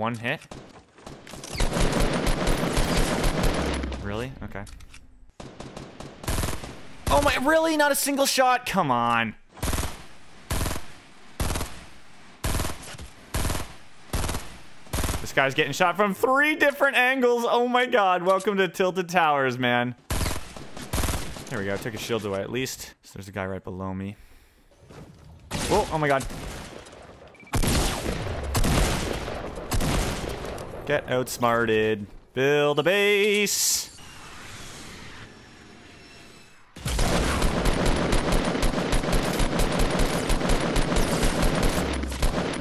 One hit. Really? Okay. Oh my, really? Not a single shot? Come on. This guy's getting shot from three different angles. Oh my god. Welcome to Tilted Towers, man. There we go. Took his shields away at least. So there's a guy right below me. Oh, oh my god. Get outsmarted. Build a base.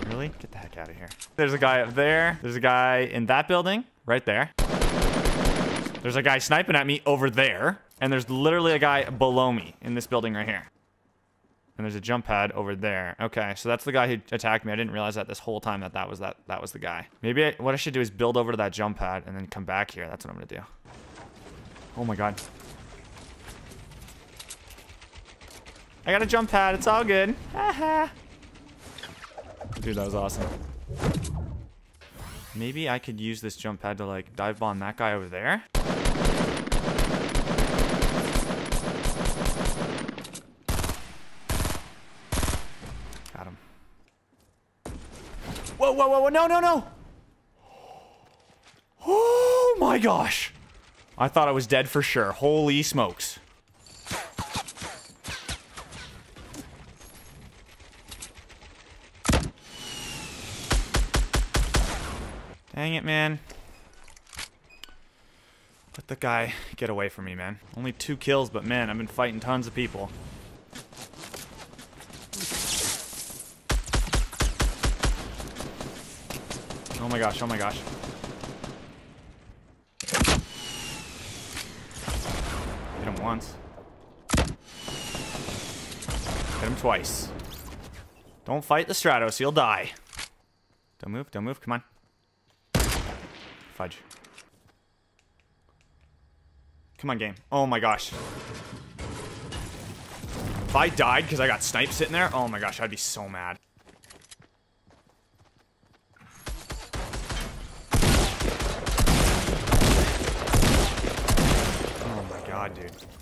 Really? Get the heck out of here. There's a guy up there. There's a guy in that building right there. There's a guy sniping at me over there. And there's literally a guy below me in this building right here. And there's a jump pad over there. Okay, so that's the guy who attacked me. I didn't realize that this whole time that that was that that was the guy. Maybe I, what I should do is build over to that jump pad and then come back here. That's what I'm gonna do. Oh my god. I got a jump pad. It's all good. Dude, that was awesome. Maybe I could use this jump pad to like dive bomb that guy over there. Got him. Whoa, whoa, whoa, no, no, no! Oh my gosh! I thought I was dead for sure. Holy smokes. Dang it, man. Let the guy get away from me, man. Only two kills, but man, I've been fighting tons of people. Oh my gosh, oh my gosh. Hit him once. Hit him twice. Don't fight the Stratos, he'll die. Don't move, don't move, come on. Fudge. Come on, game. Oh my gosh. If I died because I got sniped sitting there, oh my gosh, I'd be so mad.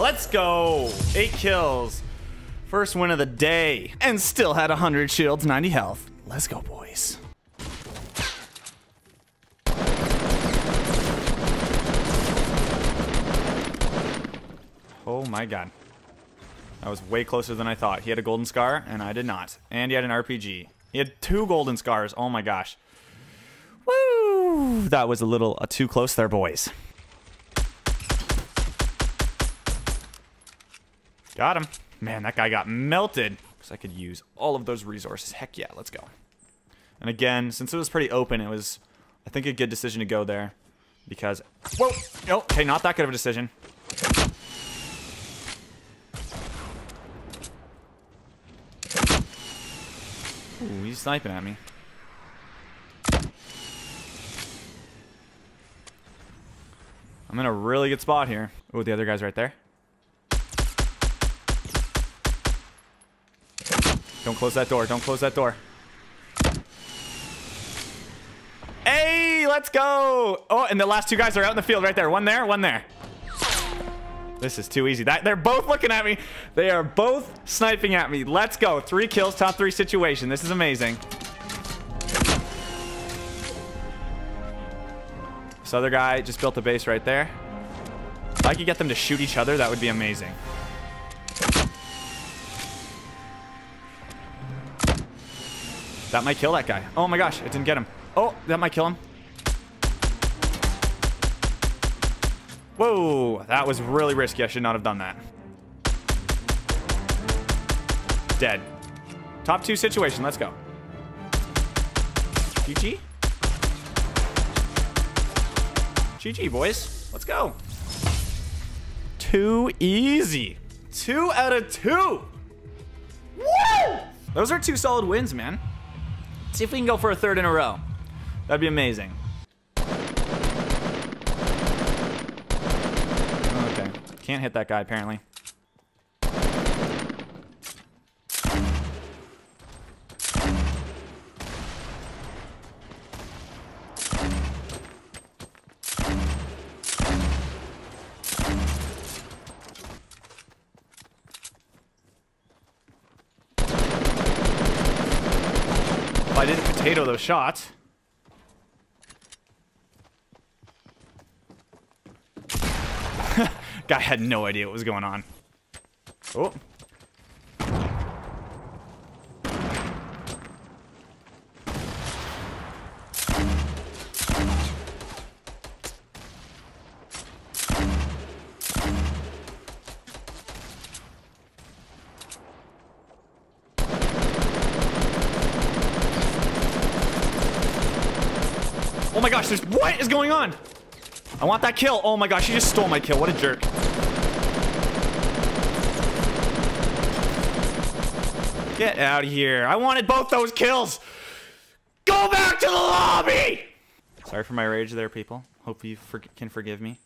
let's go. Eight kills. First win of the day. And still had 100 shields, 90 health. Let's go, boys. Oh my god. That was way closer than I thought. He had a golden scar, and I did not. And he had an RPG. He had two golden scars. Oh my gosh. Woo! That was a little uh, too close there, boys. Got him. Man, that guy got melted. Because I could use all of those resources. Heck yeah, let's go. And again, since it was pretty open, it was, I think, a good decision to go there. Because, whoa, no, okay, not that good of a decision. Ooh, he's sniping at me. I'm in a really good spot here. Oh, the other guy's right there. Don't close that door. Don't close that door. Hey, let's go. Oh, and the last two guys are out in the field right there. One there, one there. This is too easy. That They're both looking at me. They are both sniping at me. Let's go. Three kills, top three situation. This is amazing. This other guy just built a base right there. If I could get them to shoot each other, that would be amazing. That might kill that guy. Oh my gosh, it didn't get him. Oh, that might kill him. Whoa, that was really risky. I should not have done that. Dead. Top two situation. Let's go. GG. GG, boys. Let's go. Too easy. Two out of two. Woo! Those are two solid wins, man. See if we can go for a third in a row. That'd be amazing. Okay. Can't hit that guy, apparently. I didn't potato those shots. Guy had no idea what was going on. Oh. Oh my gosh, there's what is going on? I want that kill. Oh my gosh, he just stole my kill. What a jerk. Get out of here. I wanted both those kills. Go back to the lobby. Sorry for my rage there, people. Hope you for can forgive me.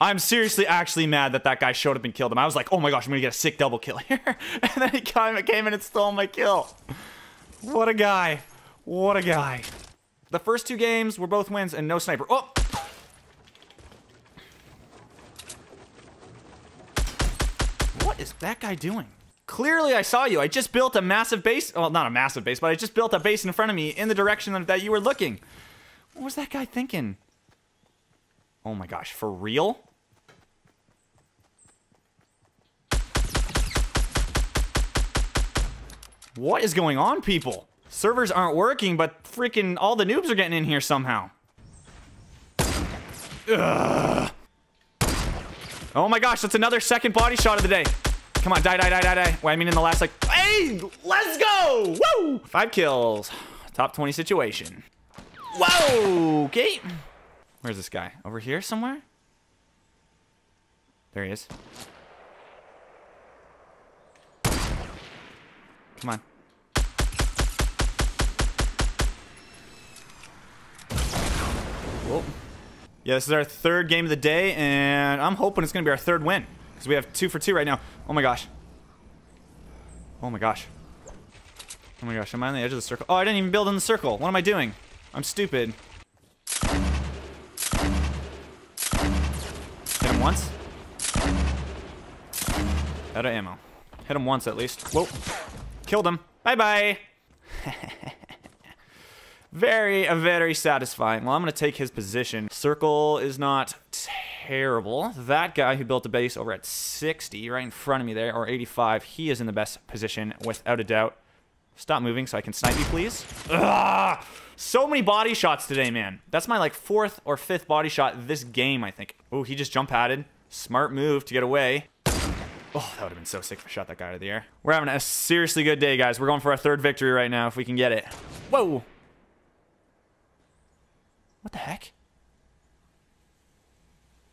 I'm seriously actually mad that that guy showed up and killed him. I was like, oh my gosh, I'm gonna get a sick double kill here. and then he came, in and stole my kill. What a guy. What a guy. The first two games were both wins and no sniper. Oh! What is that guy doing? Clearly I saw you. I just built a massive base. Well, not a massive base, but I just built a base in front of me in the direction that you were looking. What was that guy thinking? Oh my gosh, for real? What is going on, people? Servers aren't working, but freaking all the noobs are getting in here somehow. Ugh. Oh my gosh, that's another second body shot of the day. Come on, die, die, die, die, die. Well, I mean in the last, like, hey, let's go! Woo! Five kills. Top 20 situation. Whoa! Okay. Where's this guy? Over here somewhere? There he is. Come on. Yeah, this is our third game of the day, and I'm hoping it's going to be our third win. Because we have two for two right now. Oh my gosh. Oh my gosh. Oh my gosh, am I on the edge of the circle? Oh, I didn't even build in the circle. What am I doing? I'm stupid. Hit him once. Out of ammo. Hit him once at least. Whoa. Killed him. Bye-bye. very, very satisfying. Well, I'm going to take his position. Circle is not terrible. That guy who built a base over at 60, right in front of me there, or 85, he is in the best position, without a doubt. Stop moving so I can snipe you, please. Ugh! So many body shots today, man. That's my, like, fourth or fifth body shot this game, I think. Oh, he just jump padded. Smart move to get away. Oh, that would have been so sick if I shot that guy out of the air. We're having a seriously good day, guys. We're going for our third victory right now if we can get it. Whoa! What the heck?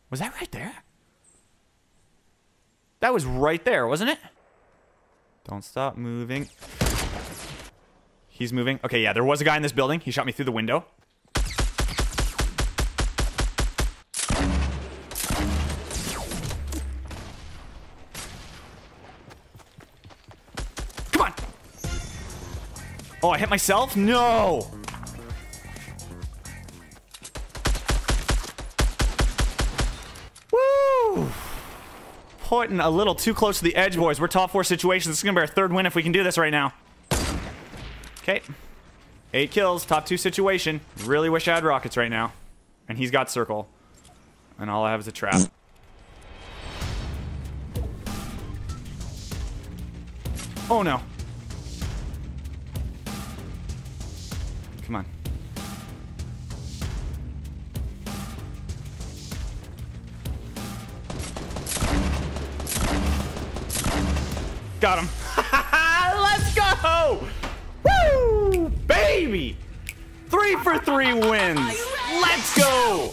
Was that right there? That was right there, wasn't it? Don't stop moving. He's moving. Okay, yeah, there was a guy in this building. He shot me through the window. Come on! Oh, I hit myself? No! Putting a little too close to the edge, boys. We're top four situations. This is going to be our third win if we can do this right now. Okay. Eight kills, top two situation. Really wish I had rockets right now. And he's got circle. And all I have is a trap. Oh no. Got him. Let's go. Woo! Baby. Three for three wins. Let's go.